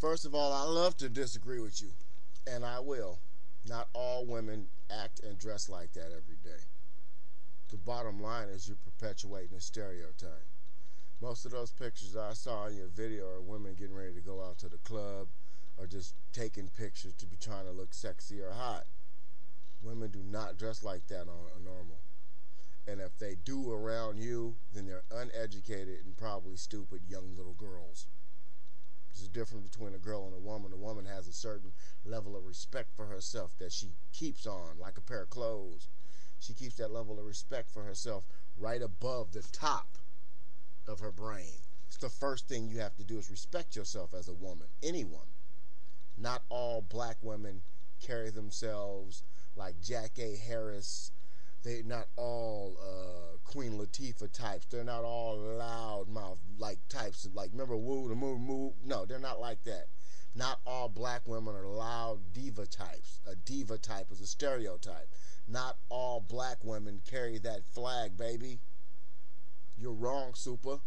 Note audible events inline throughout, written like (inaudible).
First of all, I love to disagree with you, and I will. Not all women act and dress like that every day. The bottom line is you're perpetuating a stereotype. Most of those pictures I saw in your video are women getting ready to go out to the club or just taking pictures to be trying to look sexy or hot. Women do not dress like that on a normal. And if they do around you, then they're uneducated and probably stupid young little difference between a girl and a woman. A woman has a certain level of respect for herself that she keeps on, like a pair of clothes. She keeps that level of respect for herself right above the top of her brain. It's the first thing you have to do is respect yourself as a woman, anyone. Not all black women carry themselves like Jackée Harry. They're not all uh, Queen Latifah types. They're not all loud mouth like types. Like remember Woo the Moo Moo? No, they're not like that. Not all black women are loud diva types. A diva type is a stereotype. Not all black women carry that flag, baby. You're wrong, Super.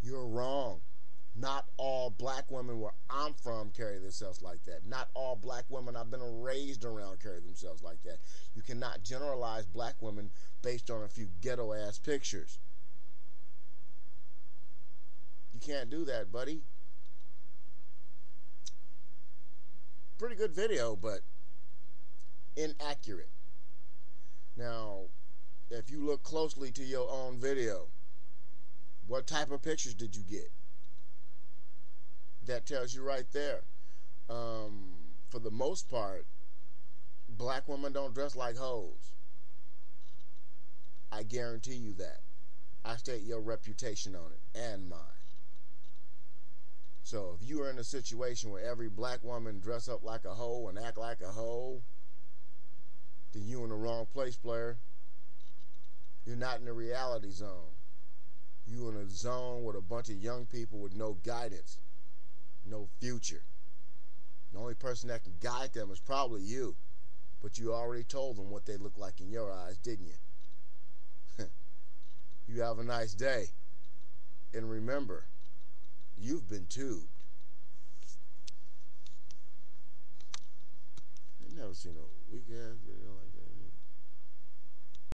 You're wrong. Not all black women where I'm from carry themselves like that. Not all black women I've been raised around carry themselves like that. You cannot generalize black women based on a few ghetto ass pictures. You can't do that, buddy. Pretty good video, but inaccurate. Now, if you look closely to your own video, what type of pictures did you get? That tells you right there. Um, for the most part, black women don't dress like hoes. I guarantee you that. I state your reputation on it and mine. So if you are in a situation where every black woman dress up like a hoe and act like a hoe, then you in the wrong place, player. You're not in the reality zone. You in a zone with a bunch of young people with no guidance no future. The only person that can guide them is probably you. But you already told them what they look like in your eyes, didn't you? (laughs) you have a nice day. And remember, you've been tubed. I've never seen a weak ass video like that.